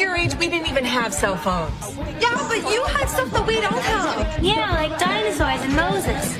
your age, we didn't even have cell phones. Yeah, but you had stuff that we don't have. Yeah, like dinosaurs and Moses.